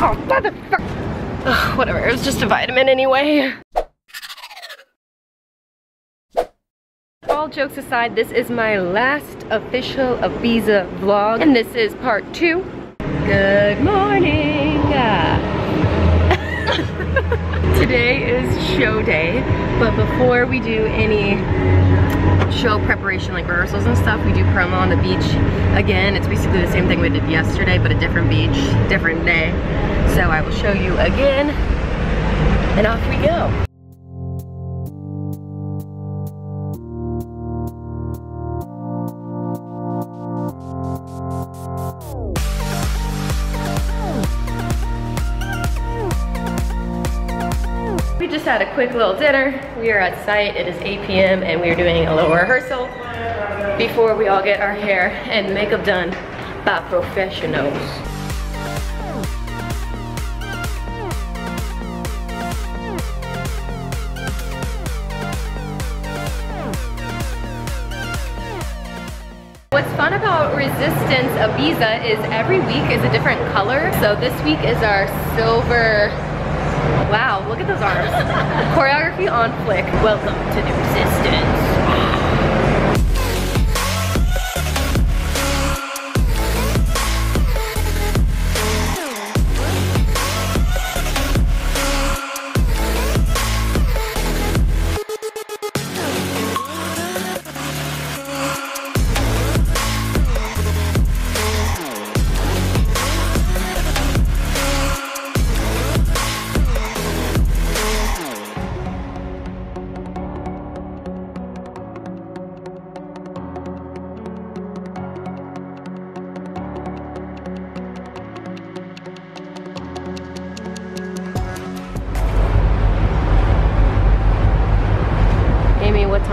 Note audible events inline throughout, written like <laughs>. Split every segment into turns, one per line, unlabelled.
Oh, motherfucker. Whatever, it was just a vitamin anyway. All jokes aside, this is my last official Ibiza vlog, and this is part two. Good morning. Today is show day, but before we do any show preparation like rehearsals and stuff, we do promo on the beach again. It's basically the same thing we did yesterday, but a different beach, different day. So I will show you again, and off we go. Had a quick little dinner. We are at site, it is 8 p.m. and we are doing a little rehearsal before we all get our hair and makeup done by professionals. What's fun about Resistance Ibiza is every week is a different color. So this week is our silver Wow, look at those arms. Choreography on flick. Welcome to the Resistance.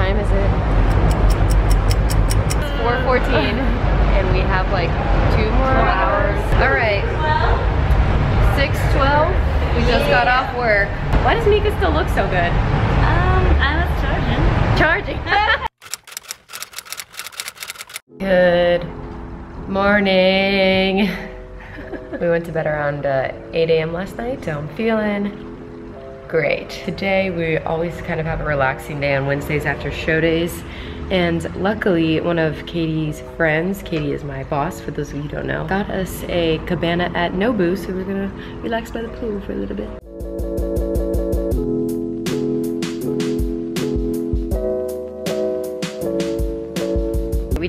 Time is it? It's 4.14 <laughs> and we have like two more hours. All right, 6.12, we just got off work. Why does Mika still look so good?
Um, I was charging.
Charging. <laughs> Good morning. <laughs> we went to bed around uh, 8 a.m. last night, so I'm feeling great. Today we always kind of have a relaxing day on Wednesdays after show days. And luckily, one of Katie's friends, Katie is my boss for those of you who don't know, got us a cabana at Nobu, so we're gonna relax by the pool for a little bit.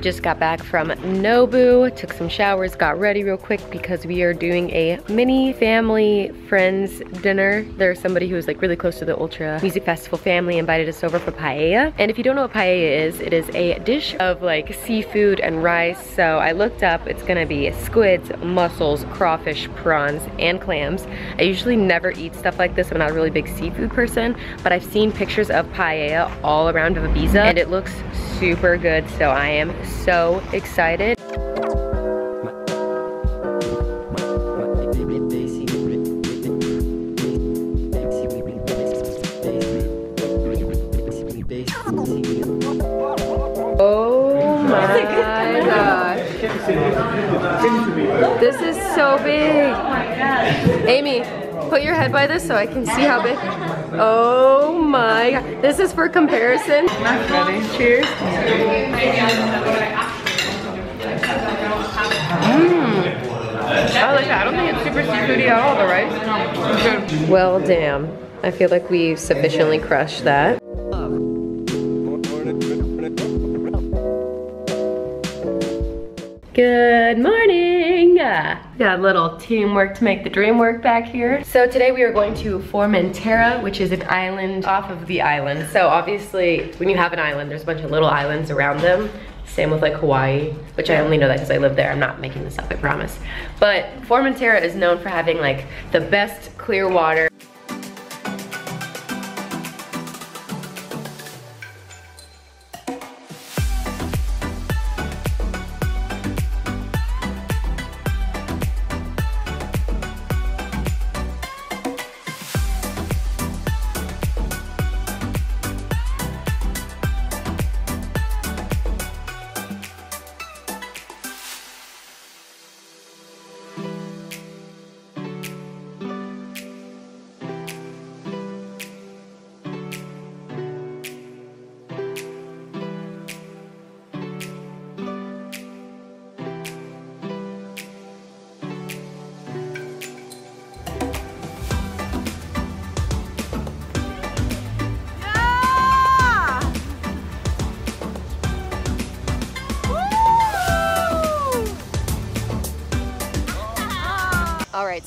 Just got back from Nobu, took some showers, got ready real quick because we are doing a mini family friends dinner. There's somebody who's like really close to the Ultra Music Festival family invited us over for paella. And if you don't know what paella is, it is a dish of like seafood and rice. So I looked up, it's gonna be squids, mussels, crawfish, prawns, and clams. I usually never eat stuff like this. I'm not a really big seafood person, but I've seen pictures of paella all around Ibiza and it looks super good. So I am so excited. Oh my gosh. This is so big. Amy, put your head by this so I can see how big. Oh my god. This is for comparison.
Cheers. Mm.
I like that. I don't think it's super seafoody at all, the rice. Well, damn. I feel like we've sufficiently crushed that. Good morning! Got a little teamwork to make the dream work back here. So today we are going to Formentera, which is an island off of the island. So obviously, when you have an island, there's a bunch of little islands around them. Same with like Hawaii, which I only know that because I live there. I'm not making this up, I promise. But Formentera is known for having like the best clear water.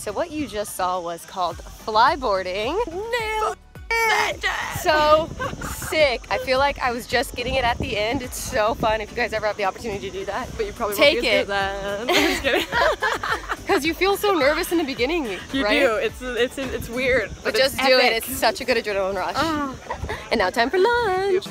So what you just saw was called flyboarding. Nailed so sick. I feel like I was just getting it at the end. It's so fun if you guys ever have the opportunity to do that.
But you probably
Take
won't
it. Because <laughs> <laughs> you feel so nervous in the beginning,
You
right?
do. It's it's it's weird.
But,
But,
just do it. It's such a good adrenaline rush.
Ah.
And now time for lunch.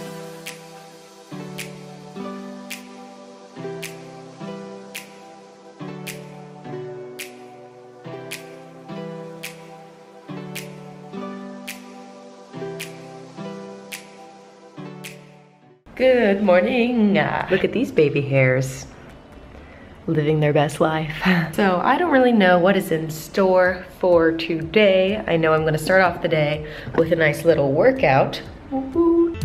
Good morning. Uh, Look at these baby hairs. Living their best life. <laughs> So I don't really know what is in store for today. I know I'm gonna start off the day with a nice little workout. Woohoo.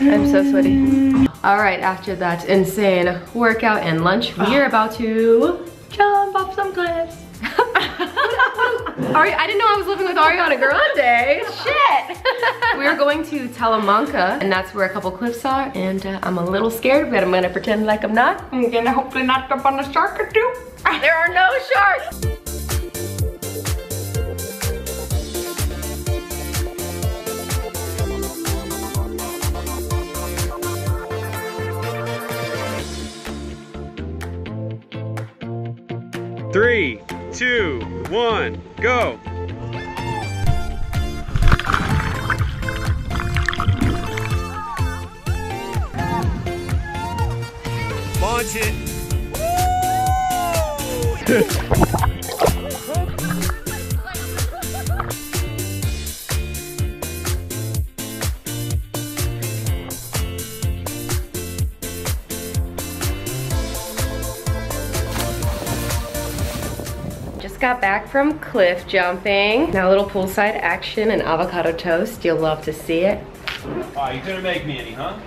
I'm so sweaty. All right, after that insane workout and lunch, we are about to jump off some cliffs. <laughs> Ari, I didn't know I was living with Ariana Grande. Shit. <laughs> we are going to Talamanca, and that's where a couple cliffs are, and uh, I'm a little scared, but I'm gonna pretend like I'm not.
I'm gonna hopefully not jump on a shark or two.
There are no sharks.
Three, two, one, go. Launch it. <laughs> <laughs>
got back from cliff jumping. Now a little poolside action and avocado toast. You'll love to see it.
Oh, you couldn't make me any, huh?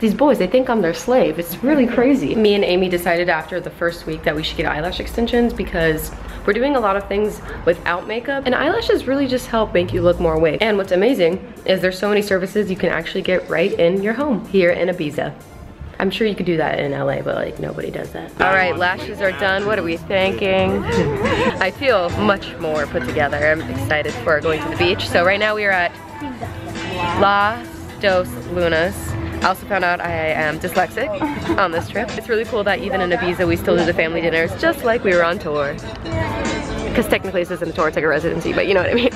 These boys, they think I'm their slave. It's really crazy. Me and Amy decided after the first week that we should get eyelash extensions because we're doing a lot of things without makeup and eyelashes really just help make you look more awake. And what's amazing is there's so many services you can actually get right in your home here in Ibiza. I'm sure you could do that in LA, but like nobody does that. All right, lashes are done. What are we thinking? <laughs> I feel much more put together. I'm excited for going to the beach. So right now we are at Las Dos Lunas. I also found out I am dyslexic on this trip. It's really cool that even in Ibiza we still do the family dinners just like we were on tour. Because technically this isn't a tour, it's like a residency, but you know what I mean.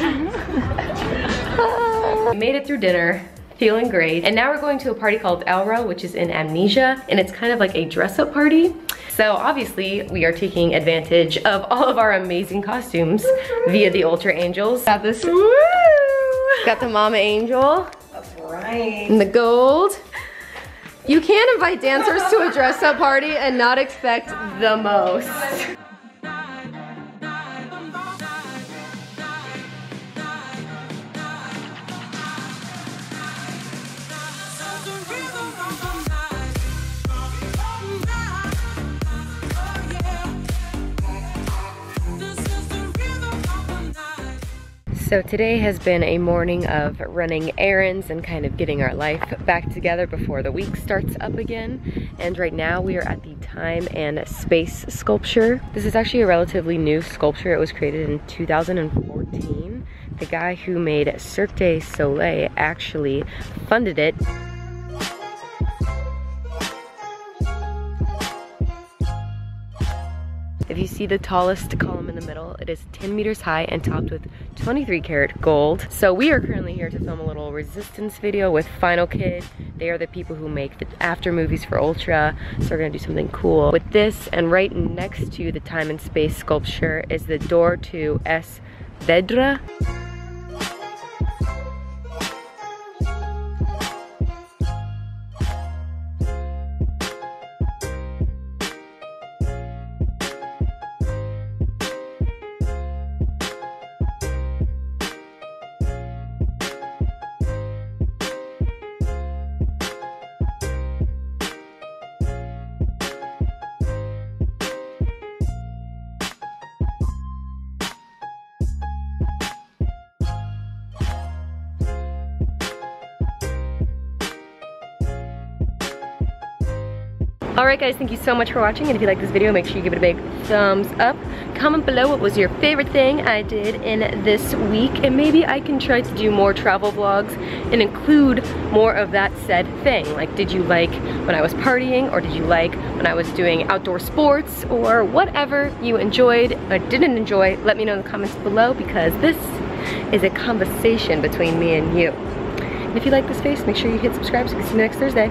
we <laughs> made it through dinner, feeling great. And now we're going to a party called Elrow, which is in Amnesia, and it's kind of like a dress up party. So obviously we are taking advantage of all of our amazing costumes via the Ultra Angels. Got this, Woo! got the Mama Angel.
Right.
And the gold. You can't invite dancers to a dress up party and not expect the most. So today has been a morning of running errands and kind of getting our life back together before the week starts up again. And right now we are at the Time and Space sculpture. This is actually a relatively new sculpture. It was created in 2014. The guy who made Cirque Soleil actually funded it. If you see the tallest column in the middle, it is 10 meters high and topped with 23 karat gold. So we are currently here to film a little resistance video with Final Kid. They are the people who make the after movies for Ultra. So we're gonna do something cool with this. And right next to the time and space sculpture is the door to Es Vedra. Alright guys, thank you so much for watching and if you like this video, make sure you give it a big thumbs up. Comment below what was your favorite thing I did in this week and maybe I can try to do more travel vlogs and include more of that said thing. Like did you like when I was partying or did you like when I was doing outdoor sports or whatever you enjoyed or didn't enjoy, let me know in the comments below because this is a conversation between me and you. And if you like this face, make sure you hit subscribe so you can see me next Thursday.